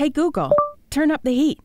Hey Google, turn up the heat.